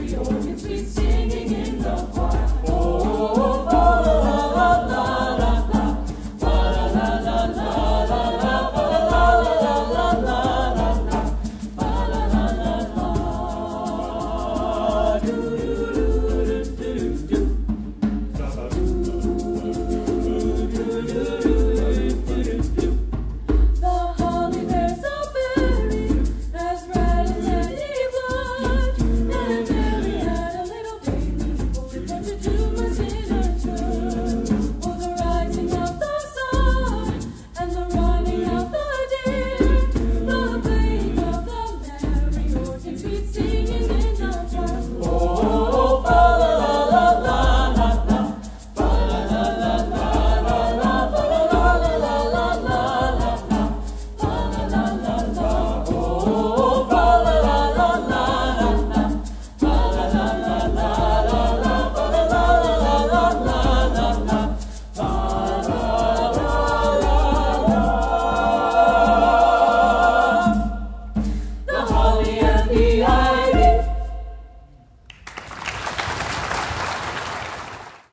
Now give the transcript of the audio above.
to your